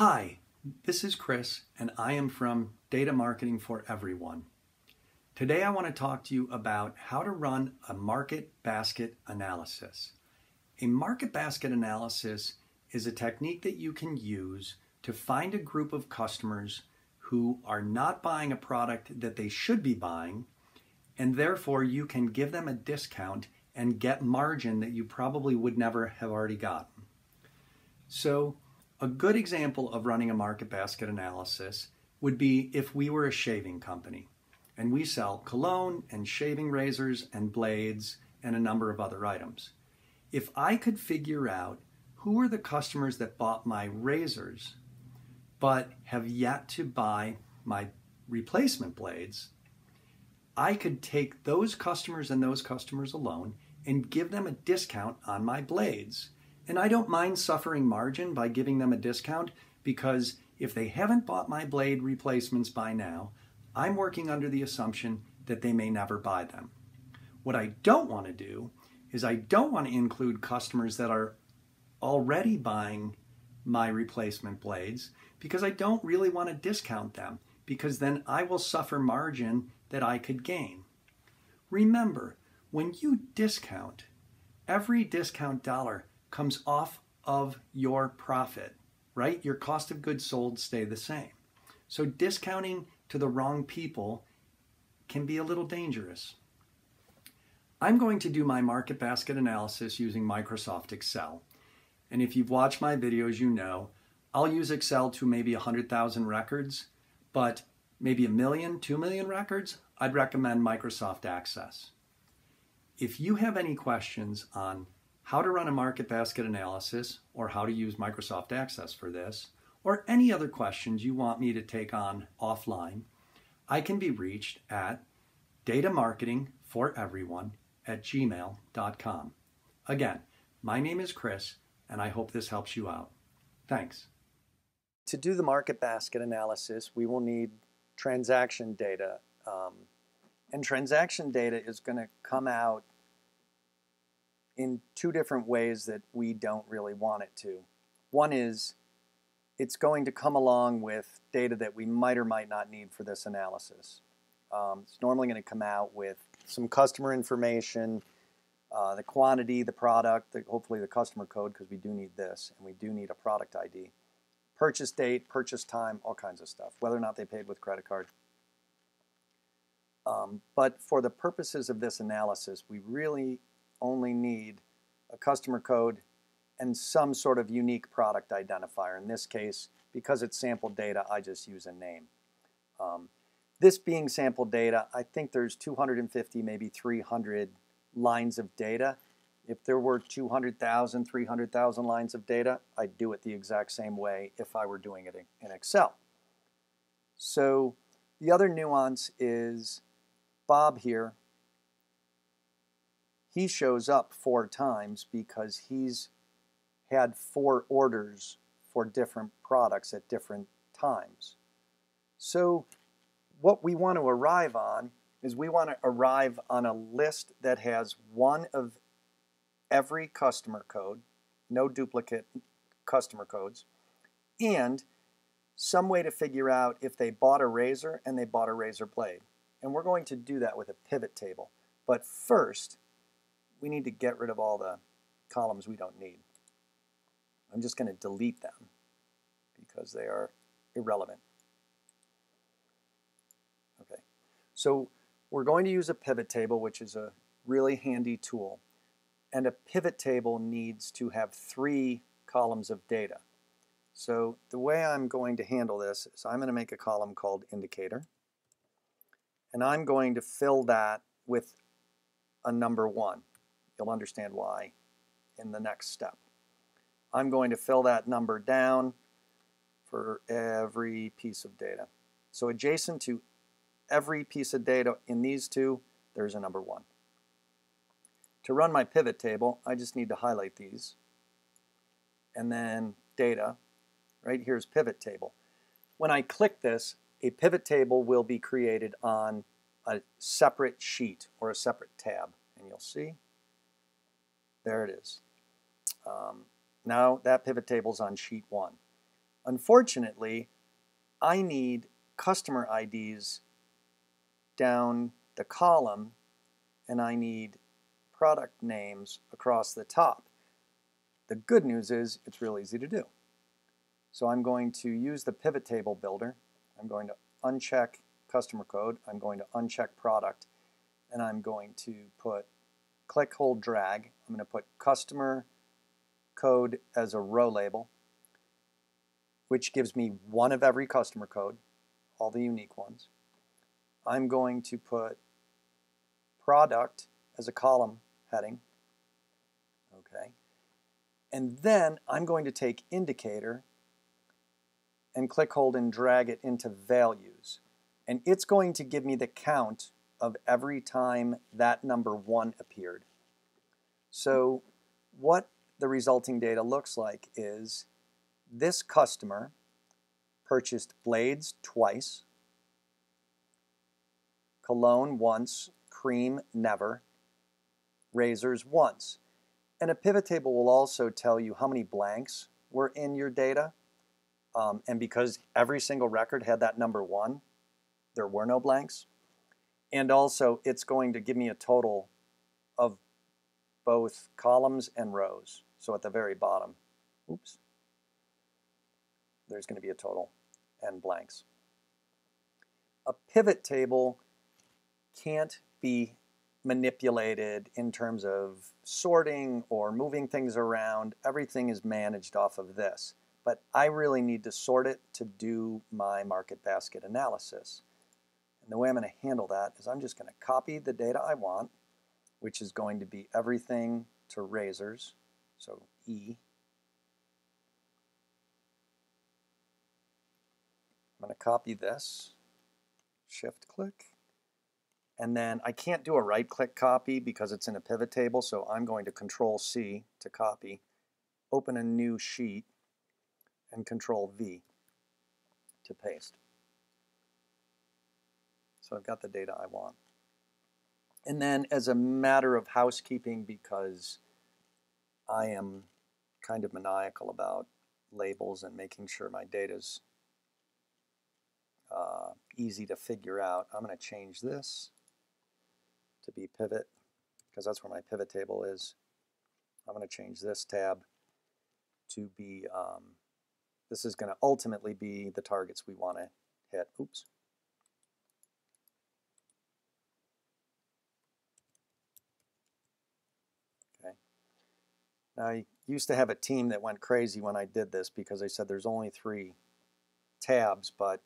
Hi, this is Chris, and I am from Data Marketing for Everyone. Today, I want to talk to you about how to run a market basket analysis. A market basket analysis is a technique that you can use to find a group of customers who are not buying a product that they should be buying, and therefore you can give them a discount and get margin that you probably would never have already gotten. So, a good example of running a market basket analysis would be if we were a shaving company and we sell cologne and shaving razors and blades and a number of other items. If I could figure out who are the customers that bought my razors but have yet to buy my replacement blades, I could take those customers and those customers alone and give them a discount on my blades and I don't mind suffering margin by giving them a discount because if they haven't bought my blade replacements by now, I'm working under the assumption that they may never buy them. What I don't want to do is I don't want to include customers that are already buying my replacement blades because I don't really want to discount them because then I will suffer margin that I could gain. Remember, when you discount, every discount dollar comes off of your profit, right? Your cost of goods sold stay the same. So discounting to the wrong people can be a little dangerous. I'm going to do my market basket analysis using Microsoft Excel. And if you've watched my videos, you know I'll use Excel to maybe 100,000 records, but maybe a million, two million records, I'd recommend Microsoft Access. If you have any questions on how to run a market basket analysis, or how to use Microsoft Access for this, or any other questions you want me to take on offline, I can be reached at datamarketingforeveryone at gmail.com. Again, my name is Chris, and I hope this helps you out. Thanks. To do the market basket analysis, we will need transaction data. Um, and transaction data is going to come out in two different ways that we don't really want it to. One is it's going to come along with data that we might or might not need for this analysis. Um, it's normally going to come out with some customer information, uh, the quantity, the product, the, hopefully the customer code, because we do need this, and we do need a product ID, purchase date, purchase time, all kinds of stuff, whether or not they paid with credit card. Um, but for the purposes of this analysis, we really only need a customer code and some sort of unique product identifier. In this case, because it's sample data, I just use a name. Um, this being sample data, I think there's 250, maybe 300 lines of data. If there were 200,000, 300,000 lines of data, I'd do it the exact same way if I were doing it in Excel. So the other nuance is Bob here he shows up four times because he's had four orders for different products at different times. So what we want to arrive on is we want to arrive on a list that has one of every customer code, no duplicate customer codes, and some way to figure out if they bought a razor and they bought a razor blade. And we're going to do that with a pivot table. But first, we need to get rid of all the columns we don't need. I'm just going to delete them because they are irrelevant. Okay, so we're going to use a pivot table, which is a really handy tool. And a pivot table needs to have three columns of data. So the way I'm going to handle this is I'm going to make a column called indicator. And I'm going to fill that with a number one. You'll understand why in the next step. I'm going to fill that number down for every piece of data. So adjacent to every piece of data in these two, there's a number one. To run my pivot table, I just need to highlight these. And then data, right here's pivot table. When I click this, a pivot table will be created on a separate sheet or a separate tab. And you'll see there it is. Um, now that pivot table is on sheet one. Unfortunately, I need customer IDs down the column and I need product names across the top. The good news is it's real easy to do. So I'm going to use the pivot table builder. I'm going to uncheck customer code. I'm going to uncheck product. And I'm going to put click, hold, drag. I'm going to put customer code as a row label, which gives me one of every customer code, all the unique ones. I'm going to put product as a column heading. Okay. And then I'm going to take indicator and click, hold, and drag it into values. And it's going to give me the count of every time that number one appeared. So what the resulting data looks like is this customer purchased blades twice, cologne once, cream never, razors once. And a pivot table will also tell you how many blanks were in your data. Um, and because every single record had that number one, there were no blanks. And also, it's going to give me a total of both columns and rows. So at the very bottom, oops, there's going to be a total and blanks. A pivot table can't be manipulated in terms of sorting or moving things around. Everything is managed off of this. But I really need to sort it to do my market basket analysis. And the way I'm going to handle that is I'm just going to copy the data I want, which is going to be everything to razors, so E. I'm going to copy this, shift click, and then I can't do a right click copy because it's in a pivot table, so I'm going to control C to copy, open a new sheet, and control V to paste. So I've got the data I want. And then as a matter of housekeeping, because I am kind of maniacal about labels and making sure my data's uh, easy to figure out, I'm going to change this to be pivot because that's where my pivot table is. I'm going to change this tab to be, um, this is going to ultimately be the targets we want to hit. Oops. I used to have a team that went crazy when I did this because they said there's only three tabs, but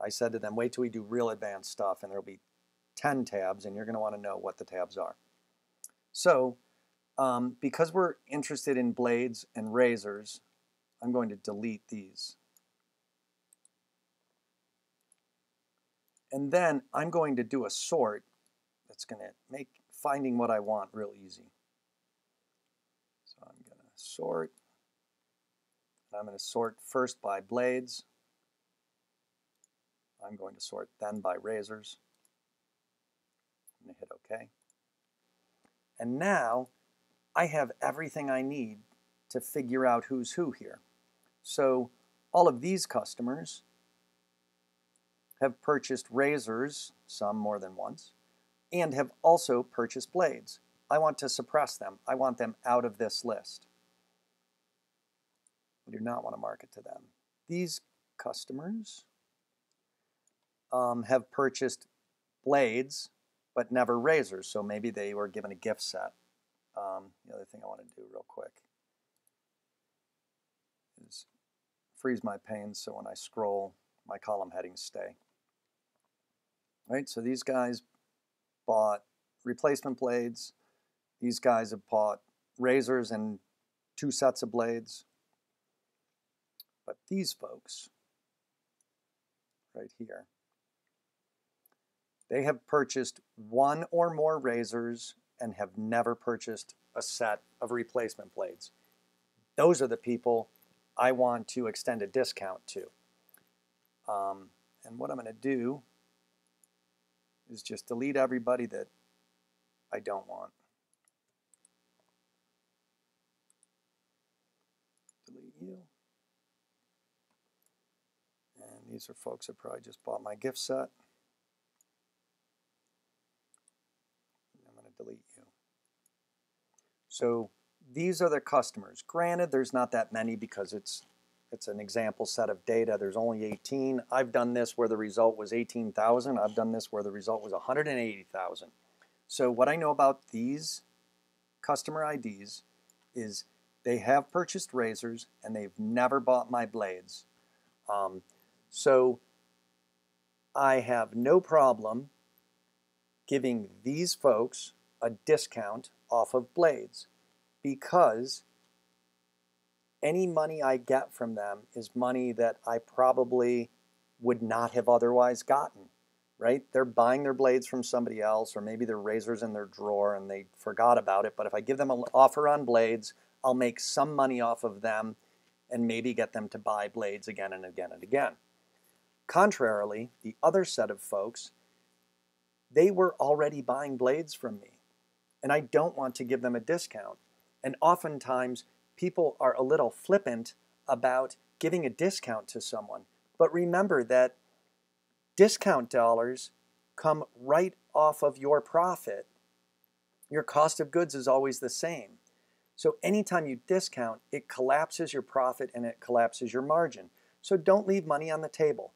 I said to them, wait till we do real advanced stuff and there'll be 10 tabs and you're going to want to know what the tabs are. So um, because we're interested in blades and razors, I'm going to delete these. And then I'm going to do a sort that's going to make finding what I want real easy. So I'm going to sort. I'm going to sort first by blades. I'm going to sort then by razors I'm going to hit OK. And now I have everything I need to figure out who's who here. So all of these customers have purchased razors, some more than once, and have also purchased blades. I want to suppress them. I want them out of this list. I do not want to market to them. These customers um, have purchased blades but never razors. So maybe they were given a gift set. Um, the other thing I want to do real quick is freeze my panes so when I scroll, my column headings stay. Right, so these guys bought replacement blades. These guys have bought razors and two sets of blades. But these folks, right here, they have purchased one or more razors and have never purchased a set of replacement blades. Those are the people I want to extend a discount to. Um, and what I'm going to do is just delete everybody that I don't want. Delete you. These are folks that probably just bought my gift set. I'm going to delete you. So these are the customers. Granted, there's not that many because it's it's an example set of data. There's only 18. I've done this where the result was 18,000. I've done this where the result was 180,000. So what I know about these customer IDs is they have purchased razors and they've never bought my blades. Um, so I have no problem giving these folks a discount off of blades because any money I get from them is money that I probably would not have otherwise gotten, right? They're buying their blades from somebody else, or maybe their razors in their drawer and they forgot about it. But if I give them an offer on blades, I'll make some money off of them and maybe get them to buy blades again and again and again. Contrarily, the other set of folks, they were already buying blades from me, and I don't want to give them a discount. And oftentimes, people are a little flippant about giving a discount to someone. But remember that discount dollars come right off of your profit. Your cost of goods is always the same. So anytime you discount, it collapses your profit and it collapses your margin. So don't leave money on the table.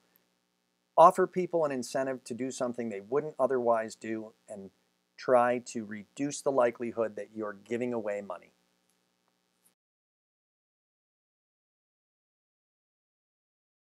Offer people an incentive to do something they wouldn't otherwise do and try to reduce the likelihood that you're giving away money.